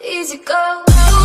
easy go.